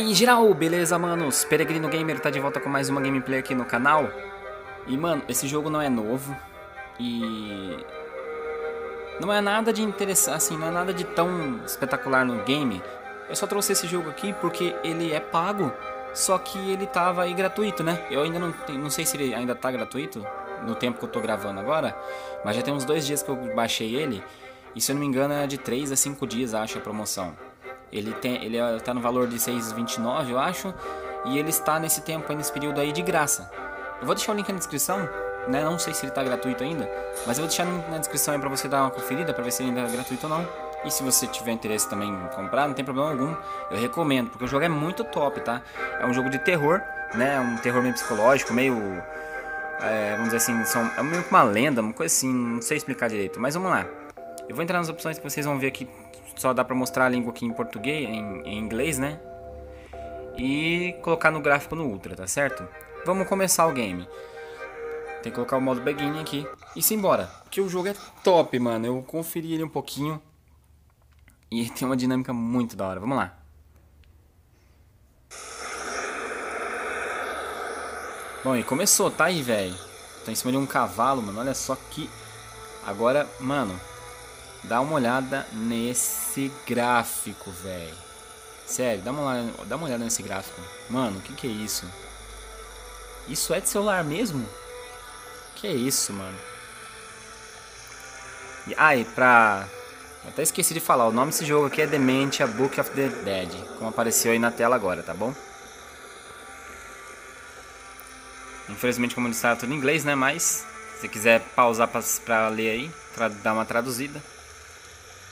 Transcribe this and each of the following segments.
aí, geral, beleza, manos? Peregrino Gamer tá de volta com mais uma gameplay aqui no canal. E, mano, esse jogo não é novo. E... Não é nada de interessante, assim, não é nada de tão espetacular no game. Eu só trouxe esse jogo aqui porque ele é pago, só que ele tava aí gratuito, né? Eu ainda não, não sei se ele ainda tá gratuito no tempo que eu tô gravando agora, mas já tem uns dois dias que eu baixei ele. E se eu não me engano é de 3 a 5 dias, acho, a promoção. Ele tem, ele está é, no valor de 6,29, eu acho, e ele está nesse tempo, nesse período aí de graça. Eu vou deixar o link na descrição, né? Não sei se ele está gratuito ainda, mas eu vou deixar na descrição aí para você dar uma conferida para ver se ele ainda é gratuito ou não. E se você tiver interesse também em comprar, não tem problema algum. Eu recomendo, porque o jogo é muito top, tá? É um jogo de terror, né? Um terror meio psicológico, meio é, vamos dizer assim, são, é meio que uma lenda, uma coisa assim, não sei explicar direito. Mas vamos lá. Eu vou entrar nas opções que vocês vão ver aqui só dá pra mostrar a língua aqui em português, em, em inglês, né? E colocar no gráfico no Ultra, tá certo? Vamos começar o game. Tem que colocar o modo beginning aqui e simbora. Porque o jogo é top, mano. Eu conferi ele um pouquinho. E tem uma dinâmica muito da hora. Vamos lá. Bom, e começou, tá aí, velho. Tá em cima de um cavalo, mano. Olha só que... Agora, mano, Dá uma olhada nesse gráfico, velho. Sério, dá uma, olhada, dá uma olhada nesse gráfico. Mano, o que, que é isso? Isso é de celular mesmo? Que é isso, mano? E, ah, pra... Até esqueci de falar, o nome desse jogo aqui é Dementia Book of the Dead. Como apareceu aí na tela agora, tá bom? Infelizmente, como está tudo em inglês, né? Mas, se quiser pausar pra, pra ler aí, dar uma traduzida.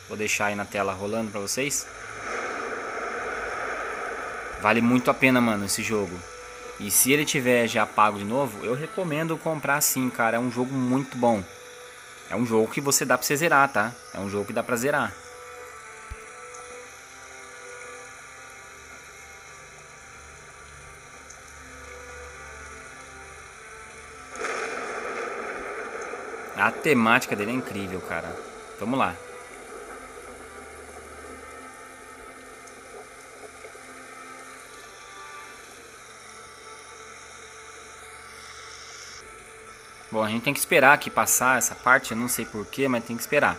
Vou deixar aí na tela rolando pra vocês. Vale muito a pena, mano, esse jogo. E se ele tiver já pago de novo, eu recomendo comprar sim, cara. É um jogo muito bom. É um jogo que você dá pra você zerar, tá? É um jogo que dá pra zerar. A temática dele é incrível, cara. Vamos lá. Bom, a gente tem que esperar aqui passar essa parte, eu não sei porquê, mas tem que esperar.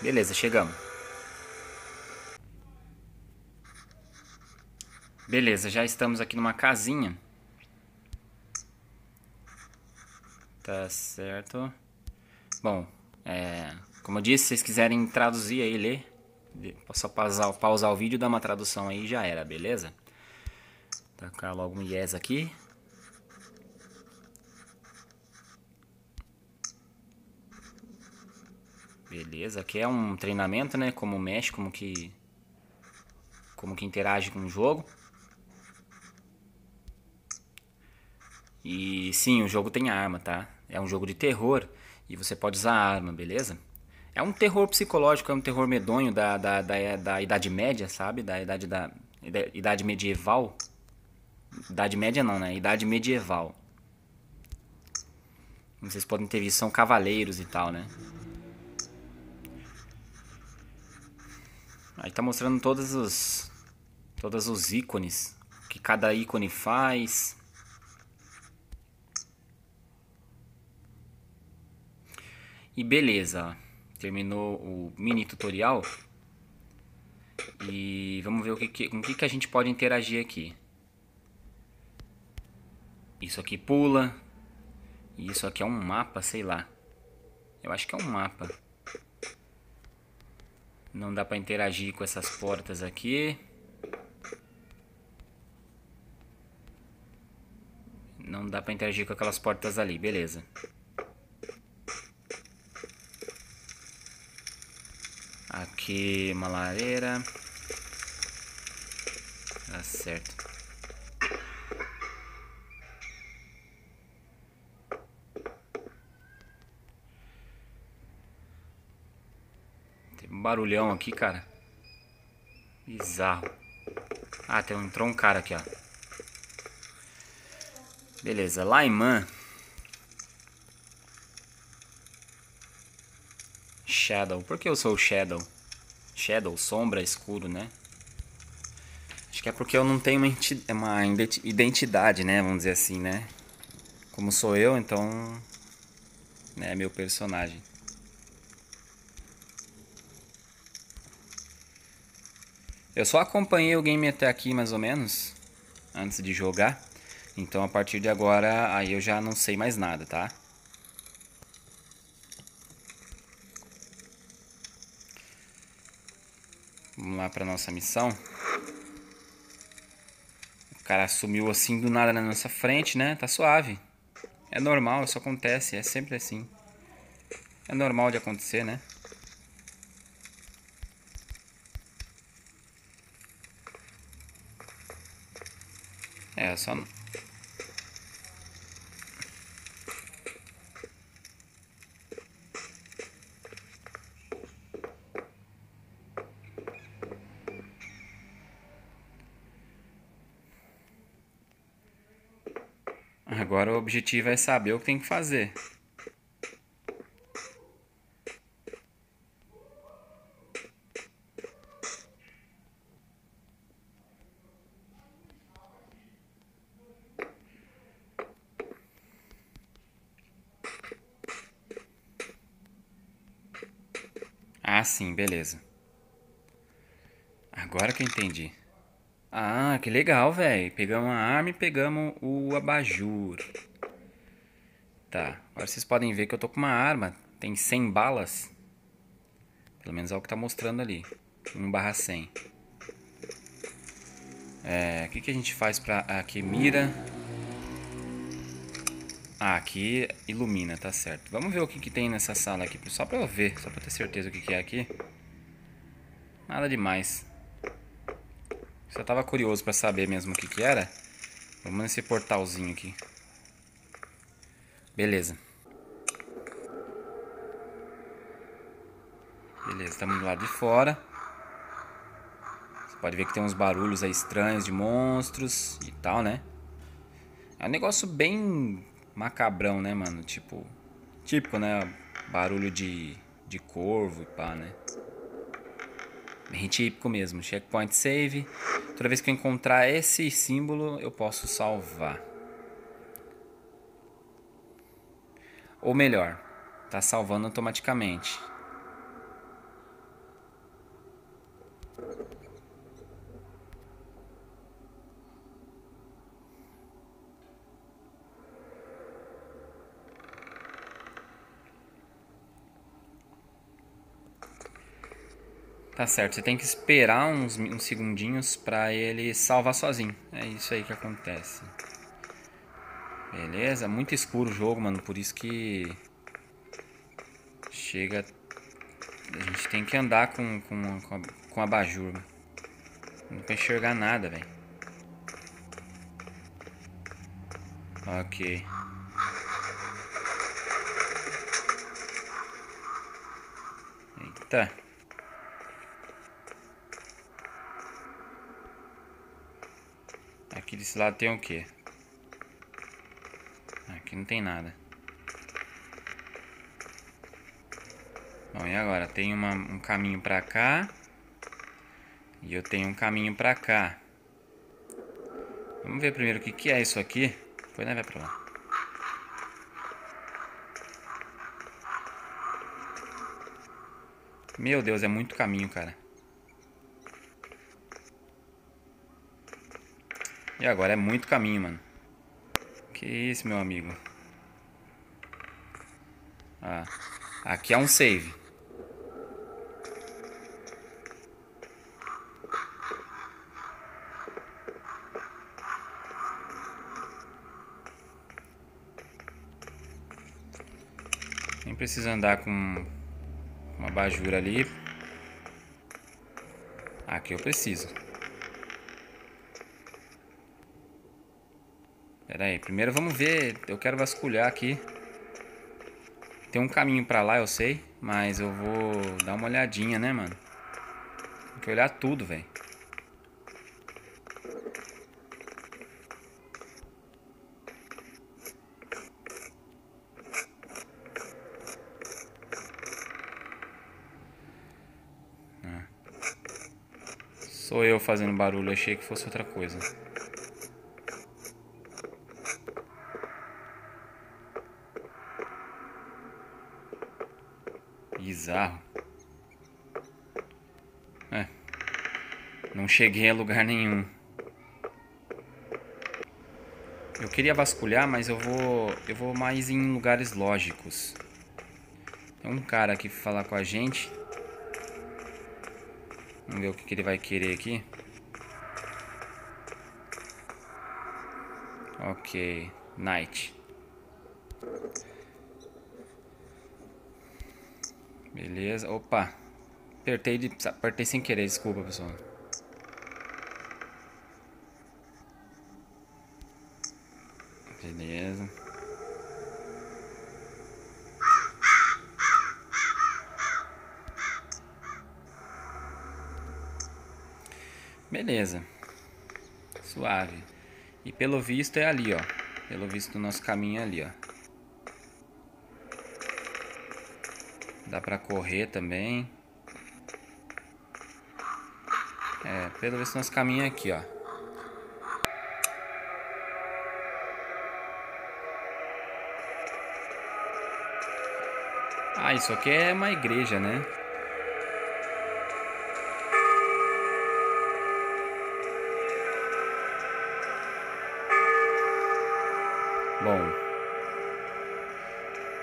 Beleza, chegamos. Beleza, já estamos aqui numa casinha. Tá certo. Bom, é, como eu disse, se vocês quiserem traduzir aí, ler, só pausar, pausar o vídeo, dar uma tradução aí já era, beleza? Tacar logo um yes aqui. Beleza, aqui é um treinamento, né? Como mexe, como que como que interage com o jogo. E sim, o jogo tem arma, tá? É um jogo de terror e você pode usar arma, beleza? É um terror psicológico, é um terror medonho da, da, da, da Idade Média, sabe? Da idade da Idade Medieval. Idade Média não, né? Idade Medieval. Como vocês podem ter visto, são cavaleiros e tal, né? Aí tá mostrando todos os todos os ícones que cada ícone faz. E beleza. Terminou o mini tutorial. E vamos ver o que, com o que, que a gente pode interagir aqui. Isso aqui pula. E isso aqui é um mapa, sei lá. Eu acho que é um mapa. Não dá pra interagir com essas portas aqui. Não dá pra interagir com aquelas portas ali, beleza. Aqui uma lareira. Tá certo. Tem um barulhão aqui, cara. Bizarro. Ah, tem, entrou um cara aqui, ó. Beleza, Laiman. Shadow. Por que eu sou o Shadow? Shadow, sombra, escuro, né? Acho que é porque eu não tenho uma identidade, né? Vamos dizer assim, né? Como sou eu, então... Né, é meu personagem. Eu só acompanhei o game até aqui, mais ou menos. Antes de jogar. Então, a partir de agora, aí eu já não sei mais nada, tá? Vamos lá para nossa missão. O cara sumiu assim do nada na nossa frente, né? Tá suave. É normal, isso acontece, é sempre assim. É normal de acontecer, né? É, só Agora o objetivo é saber o que tem que fazer. Ah, sim, beleza. Agora que eu entendi. Que legal, velho. Pegamos a arma e pegamos o abajur. Tá, agora vocês podem ver que eu tô com uma arma. Tem 100 balas. Pelo menos é o que tá mostrando ali. 1 barra 100. É, o que, que a gente faz pra... Aqui, mira. Ah, aqui ilumina, tá certo. Vamos ver o que, que tem nessa sala aqui, só pra eu ver, só pra ter certeza o que, que é aqui. Nada demais. Só tava curioso pra saber mesmo o que que era. Vamos nesse portalzinho aqui. Beleza. Beleza, estamos do lado de fora. Você pode ver que tem uns barulhos aí estranhos de monstros e tal, né? É um negócio bem macabrão, né, mano? Tipo, típico, né? Barulho de, de corvo e pá, né? Bem típico mesmo. Checkpoint save. Toda vez que eu encontrar esse símbolo, eu posso salvar. Ou melhor, tá salvando automaticamente. Tá certo, você tem que esperar uns, uns segundinhos pra ele salvar sozinho. É isso aí que acontece. Beleza, muito escuro o jogo, mano, por isso que... Chega... A gente tem que andar com, com, com, a, com abajur. Não pra enxergar nada, velho. Ok. Eita. Aqui desse lado tem o quê? Aqui não tem nada. Bom, e agora? Tem uma, um caminho pra cá. E eu tenho um caminho pra cá. Vamos ver primeiro o que, que é isso aqui. Depois né, vai pra lá. Meu Deus, é muito caminho, cara. E agora é muito caminho, mano. Que isso, meu amigo. Ah, aqui é um save. Nem precisa andar com uma bajura ali. Aqui eu preciso. Pera aí, primeiro vamos ver, eu quero vasculhar aqui. Tem um caminho pra lá, eu sei, mas eu vou dar uma olhadinha, né, mano? Tem que olhar tudo, velho. Ah. Sou eu fazendo barulho, achei que fosse outra coisa. Bizarro. É. Não cheguei a lugar nenhum. Eu queria vasculhar, mas eu vou eu vou mais em lugares lógicos. Tem um cara aqui pra falar com a gente. Vamos ver o que, que ele vai querer aqui. Ok, night. Beleza, opa. Apertei, de, apertei sem querer, desculpa pessoal. Beleza. Beleza. Suave. E pelo visto é ali, ó. Pelo visto o nosso caminho é ali, ó. Dá pra correr também. É, pelo visto nosso caminho é aqui, ó. Ah, isso aqui é uma igreja, né? Bom.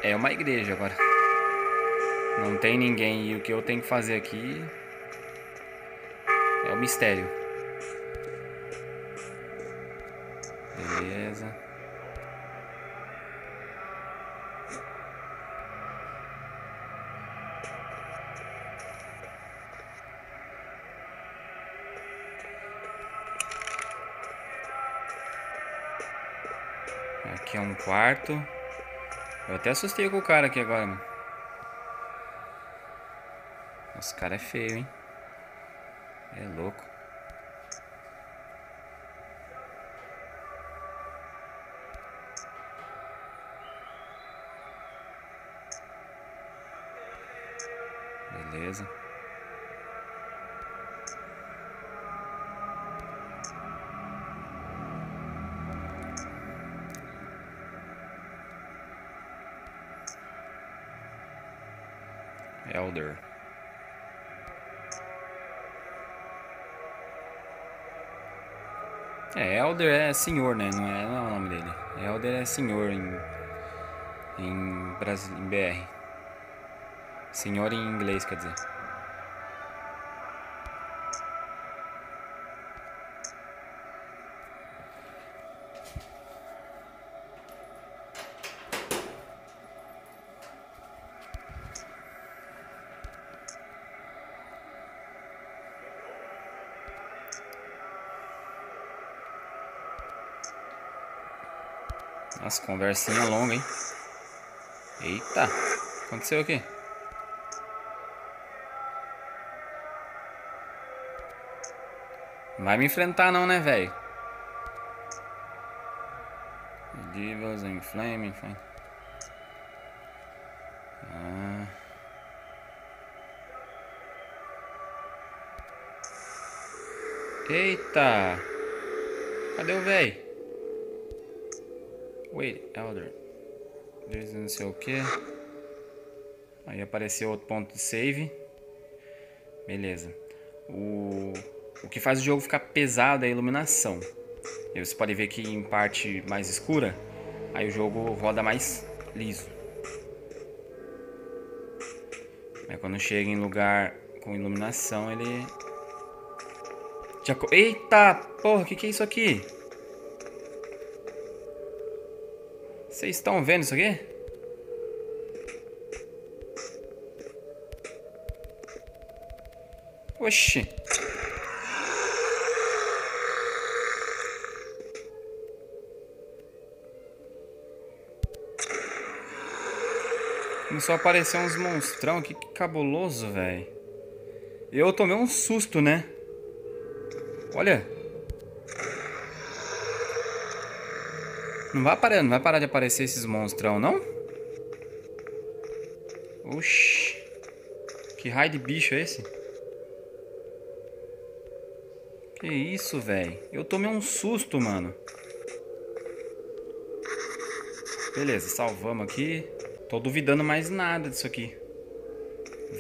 É uma igreja agora. Não tem ninguém e o que eu tenho que fazer aqui é o mistério. Beleza. Aqui é um quarto. Eu até assustei com o cara aqui agora, mano. Esse cara é feio, hein? É louco. Beleza. Elder. É, Elder é senhor, né? Não é, não é o nome dele. Elder é senhor em, em, Brasil, em BR. Senhor em inglês, quer dizer. Nossa, conversinha longa, hein? Eita, aconteceu aqui? Vai me enfrentar não, né, velho? Divas em flame, flame. Ah. Eita! Cadê o velho? Wait, Elder. Desde não sei o que. Aí apareceu outro ponto de save. Beleza. O, o que faz o jogo ficar pesado é a iluminação. E você pode ver que em parte mais escura, aí o jogo roda mais liso. Mas quando chega em lugar com iluminação, ele... Eita, porra, o que, que é isso aqui? Vocês estão vendo isso aqui? Oxi. Começou a aparecer uns monstrão aqui, que cabuloso, velho. Eu tomei um susto, né? Olha. Não vai parar, não vai parar de aparecer esses monstrão, não? Oxi. Que raio de bicho é esse? Que isso, velho? Eu tomei um susto, mano. Beleza, salvamos aqui. Tô duvidando mais nada disso aqui.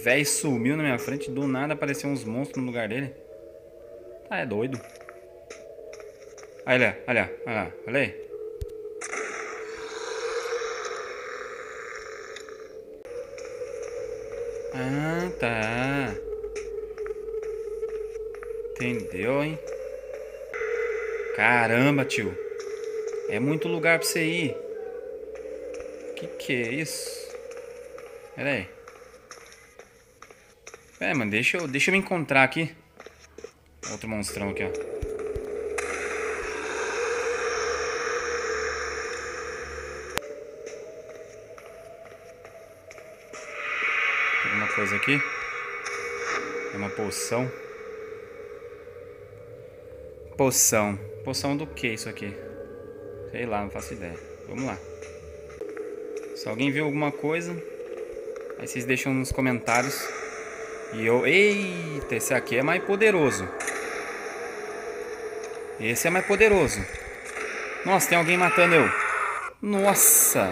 Véi sumiu na minha frente, do nada apareceu uns monstros no lugar dele. Ah, é doido. Olha, olha, olha, olha aí. Ah, tá. Entendeu, hein? Caramba, tio. É muito lugar pra você ir. Que que é isso? Pera aí. É, mano, deixa eu, deixa eu me encontrar aqui. Outro monstrão aqui, ó. Tem alguma coisa aqui? É uma poção. Poção. Poção do que isso aqui? Sei lá, não faço ideia. Vamos lá. Se alguém viu alguma coisa, aí vocês deixam nos comentários. E eu... Eita, esse aqui é mais poderoso. Esse é mais poderoso. Nossa, tem alguém matando eu. Nossa.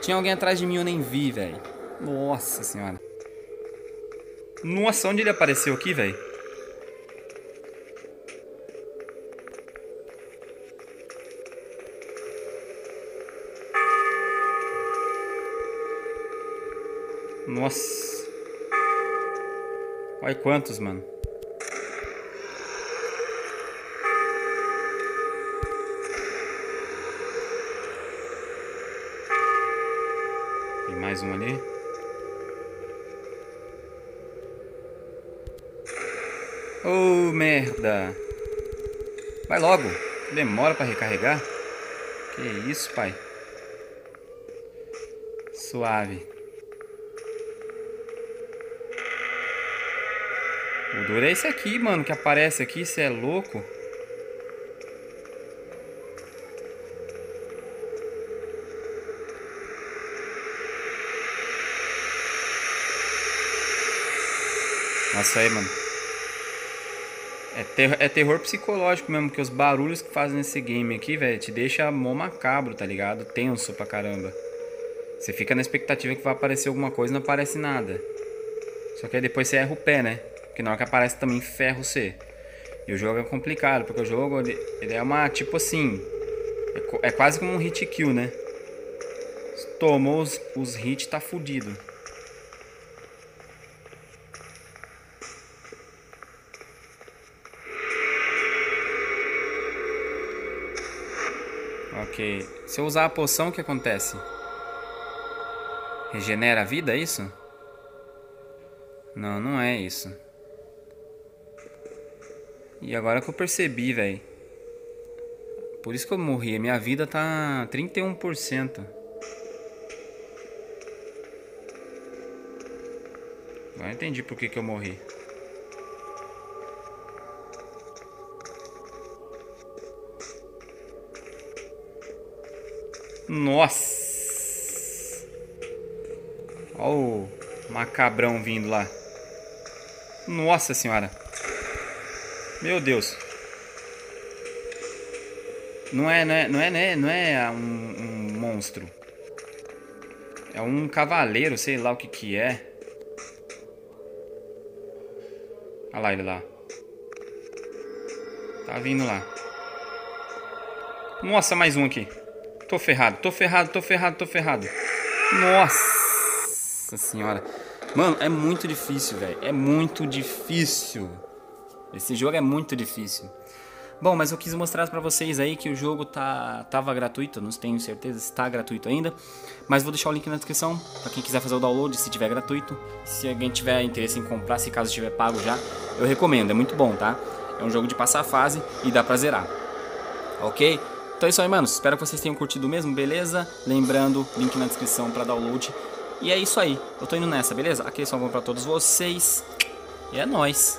Tinha alguém atrás de mim, eu nem vi, velho. Nossa senhora. Nossa, onde ele apareceu aqui, velho? Nossa. Olha quantos, mano. Tem mais um ali. Merda. Vai logo. Demora pra recarregar. Que isso, pai. Suave. O duro é esse aqui, mano, que aparece aqui, você é louco. Nossa aí, mano. É, ter é terror psicológico mesmo, que os barulhos que fazem nesse game aqui, velho, te deixa mó macabro, tá ligado? Tenso pra caramba. Você fica na expectativa que vai aparecer alguma coisa e não aparece nada. Só que aí depois você erra o pé, né? Porque na hora que aparece também ferro C. E o jogo é complicado, porque o jogo ele, ele é uma, tipo assim, é, é, quase como um hit kill, né? Tomou os, os hits, tá fudido. Ok. Se eu usar a poção, o que acontece? Regenera a vida, é isso? Não, não é isso. E agora que eu percebi, velho. Por isso que eu morri. Minha vida tá 31%. Agora entendi por que, que eu morri. Nossa! Olha o macabrão vindo lá. Nossa senhora. Meu Deus. Não é, não é, não é, não é, não é um, um monstro. É um cavaleiro, sei lá o que que é. Olha lá ele lá. Tá vindo lá. Nossa, mais um aqui. Tô ferrado, tô ferrado, tô ferrado, tô ferrado. Nossa senhora. Mano, é muito difícil, velho. É muito difícil. Esse jogo é muito difícil. Bom, mas eu quis mostrar para vocês aí que o jogo tá tava gratuito, não tenho certeza se está gratuito ainda, mas vou deixar o link na descrição para quem quiser fazer o download, se tiver gratuito. Se alguém tiver interesse em comprar, se caso estiver pago já, eu recomendo, é muito bom, tá? É um jogo de passar fase e dá pra zerar. OK? Então é isso aí, manos. Espero que vocês tenham curtido mesmo, beleza? Lembrando, link na descrição para download. E é isso aí. Eu tô indo nessa, beleza? Aquele salve para todos vocês. E é nóis.